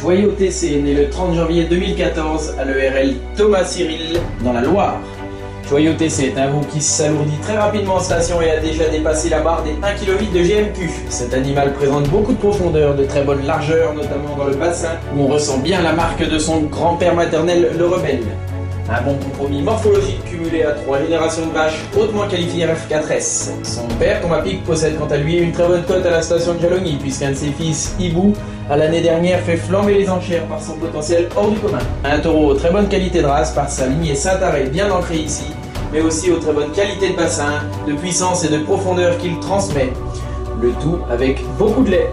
Joyauté est né le 30 janvier 2014 à l'ERL Thomas Cyril dans la Loire. Joyauté est un veau qui s'alourdit très rapidement en station et a déjà dépassé la barre des 1 kg de GMQ. Cet animal présente beaucoup de profondeur, de très bonne largeur, notamment dans le bassin où on ressent bien la marque de son grand-père maternel, le rebelle. Un bon compromis morphologique cumulé à trois générations de vaches hautement qualifiées F4S. Son père, Thomas Pic, possède quant à lui une très bonne cote à la station de Jalogny, puisqu'un de ses fils, Hibou, a l'année dernière fait flamber les enchères par son potentiel hors du commun. Un taureau très bonne qualité de race par sa lignée Saint-Arrêt bien ancrée ici, mais aussi aux très bonnes qualités de bassin, de puissance et de profondeur qu'il transmet. Le tout avec beaucoup de lait.